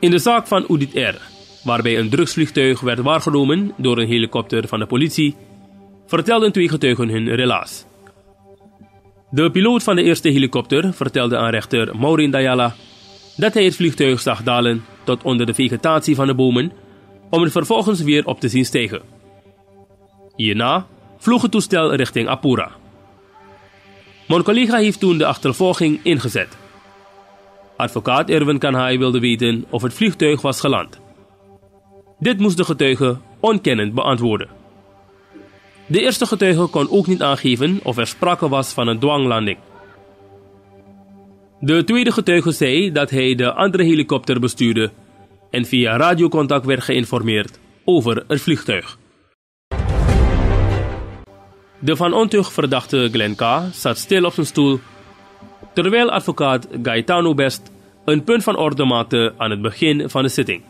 In de zaak van Udit R, waarbij een drugsvliegtuig werd waargenomen door een helikopter van de politie, vertelden twee getuigen hun relaas. De piloot van de eerste helikopter vertelde aan rechter Maureen Dayala dat hij het vliegtuig zag dalen tot onder de vegetatie van de bomen om het vervolgens weer op te zien stijgen. Hierna vloog het toestel richting Apura. Mijn collega heeft toen de achtervolging ingezet. Advocaat Erwin Kanhai wilde weten of het vliegtuig was geland. Dit moest de getuige onkennend beantwoorden. De eerste getuige kon ook niet aangeven of er sprake was van een dwanglanding. De tweede getuige zei dat hij de andere helikopter bestuurde en via radiocontact werd geïnformeerd over het vliegtuig. De van ontucht verdachte Glenn K. zat stil op zijn stoel, terwijl advocaat Gaetano Best een punt van orde maakte aan het begin van de zitting.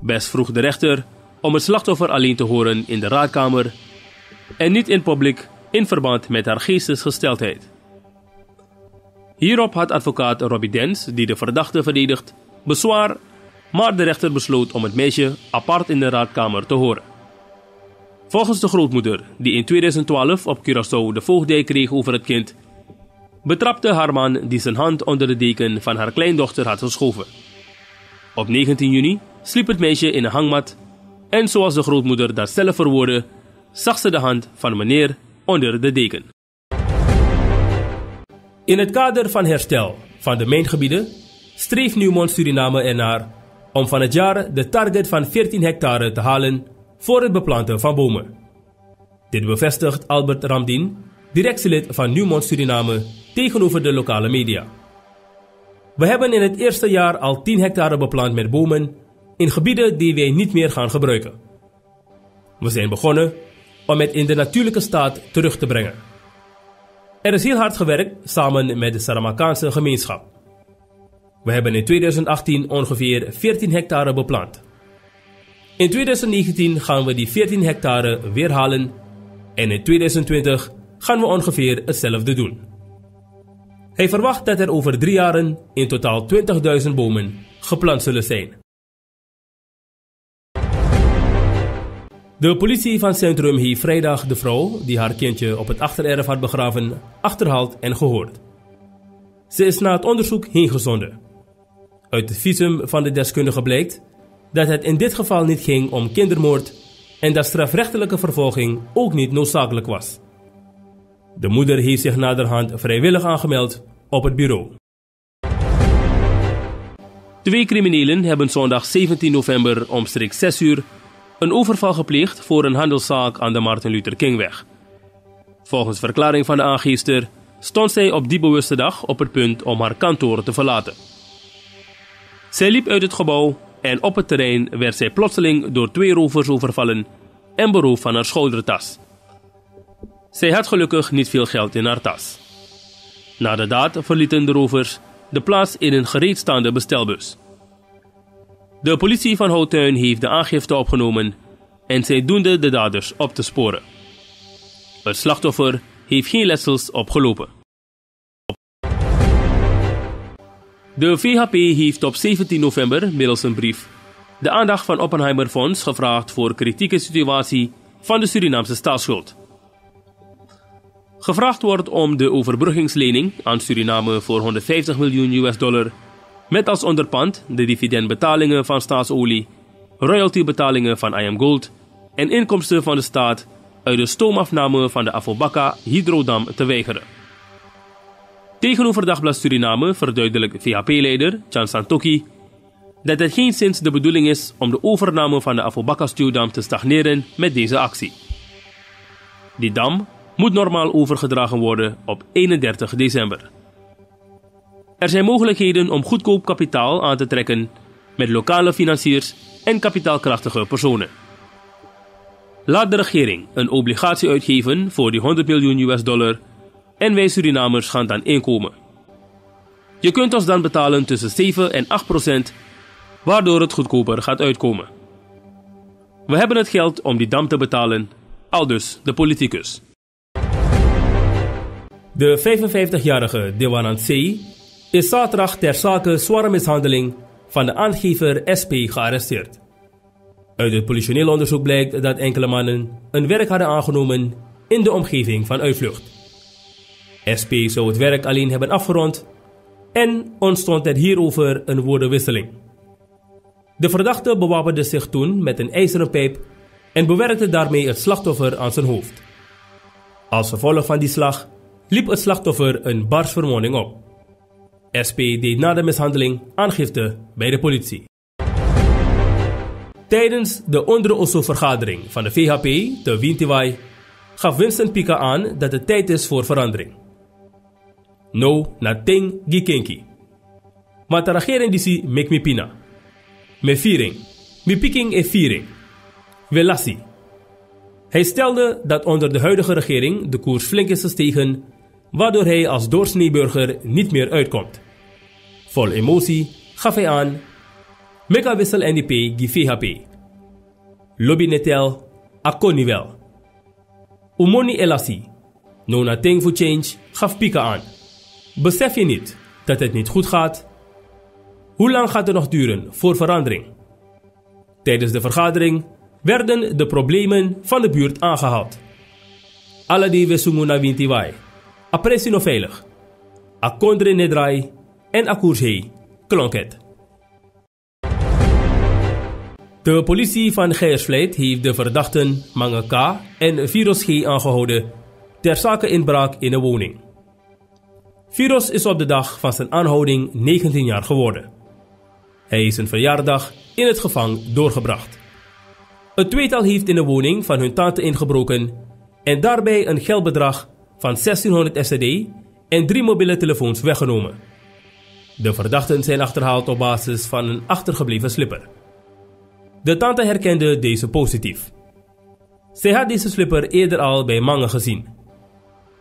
Best vroeg de rechter om het slachtoffer alleen te horen in de raadkamer en niet in publiek in verband met haar geestesgesteldheid. Hierop had advocaat Robbie Dens, die de verdachte verdedigt, bezwaar, maar de rechter besloot om het meisje apart in de raadkamer te horen. Volgens de grootmoeder, die in 2012 op Curaçao de voogdij kreeg over het kind, betrapte haar man die zijn hand onder de deken van haar kleindochter had geschoven. Op 19 juni sliep het meisje in een hangmat en zoals de grootmoeder dat zelf verwoordde, zag ze de hand van meneer onder de deken. In het kader van herstel van de mijngebieden streeft Nieuwmond Suriname ernaar om van het jaar de target van 14 hectare te halen voor het beplanten van bomen. Dit bevestigt Albert Ramdien, directielid van Nieuwmond Suriname, tegenover de lokale media. We hebben in het eerste jaar al 10 hectare beplant met bomen in gebieden die wij niet meer gaan gebruiken. We zijn begonnen om het in de natuurlijke staat terug te brengen. Er is heel hard gewerkt samen met de Saramakaanse gemeenschap. We hebben in 2018 ongeveer 14 hectare beplant. In 2019 gaan we die 14 hectare weer halen en in 2020 gaan we ongeveer hetzelfde doen. Hij verwacht dat er over drie jaren in totaal 20.000 bomen geplant zullen zijn. De politie van Centrum heeft vrijdag de vrouw die haar kindje op het achtererf had begraven achterhaald en gehoord. Ze is na het onderzoek heen gezonden. Uit het visum van de deskundige blijkt dat het in dit geval niet ging om kindermoord en dat strafrechtelijke vervolging ook niet noodzakelijk was. De moeder heeft zich naderhand vrijwillig aangemeld op het bureau. Twee criminelen hebben zondag 17 november omstreeks 6 uur een overval gepleegd voor een handelszaak aan de Martin Luther Kingweg. Volgens verklaring van de aangeester stond zij op die bewuste dag op het punt om haar kantoor te verlaten. Zij liep uit het gebouw en op het terrein werd zij plotseling door twee rovers overvallen en beroofd van haar schoudertas. Zij had gelukkig niet veel geld in haar tas. Na de daad verlieten de rovers de plaats in een gereedstaande bestelbus. De politie van Houttuin heeft de aangifte opgenomen en zij doende de daders op te sporen. Het slachtoffer heeft geen letsels opgelopen. De VHP heeft op 17 november middels een brief de aandacht van Oppenheimer Fonds gevraagd voor kritieke situatie van de Surinaamse staatsschuld. Gevraagd wordt om de overbruggingslening aan Suriname voor 150 miljoen US dollar met als onderpand de dividendbetalingen van staatsolie, royaltybetalingen van IM Gold en inkomsten van de staat uit de stoomafname van de Afobaka hydrodam te weigeren. Tegenover Dagblad Suriname verduidelijkt VHP-leider Chan Santoki dat het geen sinds de bedoeling is om de overname van de Afobaka-stuwdam te stagneren met deze actie. Die dam moet normaal overgedragen worden op 31 december. Er zijn mogelijkheden om goedkoop kapitaal aan te trekken met lokale financiers en kapitaalkrachtige personen. Laat de regering een obligatie uitgeven voor die 100 miljoen US dollar en wij Surinamers gaan dan inkomen. Je kunt ons dan betalen tussen 7 en 8 procent, waardoor het goedkoper gaat uitkomen. We hebben het geld om die dam te betalen, aldus de politicus. De 55-jarige Dewanand C is zaterdag ter zake zware mishandeling van de aangever SP gearresteerd. Uit het politioneel onderzoek blijkt dat enkele mannen een werk hadden aangenomen in de omgeving van Uitvlucht. SP zou het werk alleen hebben afgerond en ontstond er hierover een woordenwisseling. De verdachte bewapende zich toen met een ijzeren pijp en bewerkte daarmee het slachtoffer aan zijn hoofd. Als gevolg van die slag liep het slachtoffer een barsverwonding op. SP deed na de mishandeling aangifte bij de politie. Tijdens de onder-OSO-vergadering van de VHP te Wintiwai gaf Vincent Pika aan dat het tijd is voor verandering. No ting gikenki. Maar de regering disi mek mi pina. Me viering. Mi piking e viering. Velassi. Hij stelde dat onder de huidige regering de koers flink is gestegen, waardoor hij als doorsneeburger niet meer uitkomt. Vol emotie gaf hij aan Mega wissel NDP gi. Lobby netel, akoni wel. Umoni elasi, no thing for change, gaf Pika aan. Besef je niet dat het niet goed gaat? Hoe lang gaat het nog duren voor verandering? Tijdens de vergadering werden de problemen van de buurt aangehaald. Alle die we sungu na wintiwai. Appressie no veilig. Akondre nedrai en akoershei klonk het. De politie van Geiersvleit heeft de verdachten Mange K. en Virus G. aangehouden ter zake inbraak in een woning. Virus is op de dag van zijn aanhouding 19 jaar geworden. Hij is een verjaardag in het gevang doorgebracht. Het tweetal heeft in de woning van hun tante ingebroken en daarbij een geldbedrag van 1600 SCD en drie mobiele telefoons weggenomen. De verdachten zijn achterhaald op basis van een achtergebleven slipper. De tante herkende deze positief. Zij had deze slipper eerder al bij Mange gezien.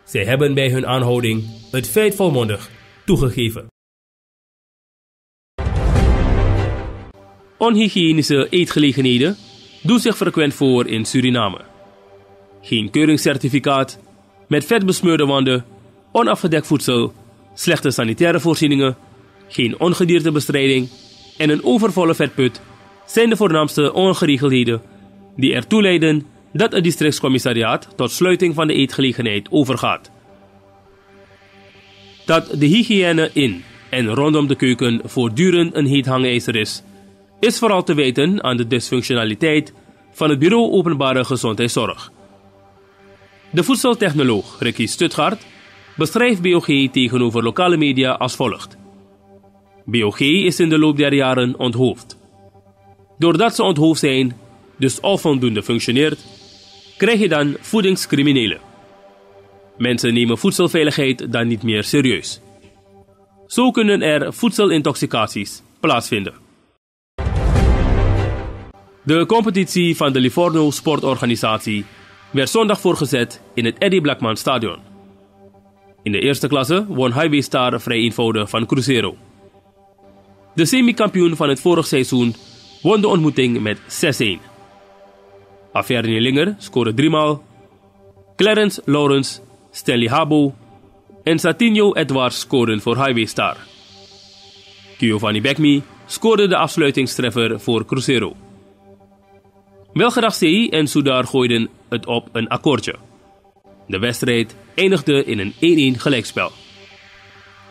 Zij hebben bij hun aanhouding het feit volmondig toegegeven. Onhygiënische eetgelegenheden doen zich frequent voor in Suriname. Geen keuringscertificaat, met vet besmeurde wanden, onafgedekt voedsel, slechte sanitaire voorzieningen, geen ongediertebestrijding en een overvolle vetput zijn de voornaamste ongeregeldheden die ertoe leiden dat het districtscommissariaat tot sluiting van de eetgelegenheid overgaat. Dat de hygiëne in en rondom de keuken voortdurend een heet hangijzer is, is vooral te weten aan de dysfunctionaliteit van het Bureau Openbare Gezondheidszorg. De voedseltechnoloog Ricky Stuttgart beschrijft BOG tegenover lokale media als volgt. BOG is in de loop der jaren onthoofd. Doordat ze onthoofd zijn, dus onvoldoende functioneert, krijg je dan voedingscriminelen. Mensen nemen voedselveiligheid dan niet meer serieus. Zo kunnen er voedselintoxicaties plaatsvinden. De competitie van de Livorno Sportorganisatie werd zondag voorgezet in het Eddie Blackman Stadion. In de eerste klasse won Highway Star vrij eenvoudig van Cruzeiro. De semi-kampioen van het vorig seizoen won de ontmoeting met 6-1. Avernie Linger scoorde driemaal. Clarence Lawrence, Stanley Habo en Satinho Edwards scoorden voor Highway Star. Giovanni Bekmi scoorde de afsluitingstreffer voor Cruzeiro. C en Soudar gooiden het op een akkoordje. De wedstrijd eindigde in een 1-1 gelijkspel.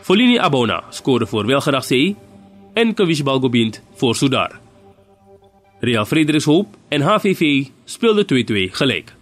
Folini Abona scoorde voor C en Kawish Balgobint voor Soudar. Real Frederikshoop en HVV speelden 2-2 gelijk.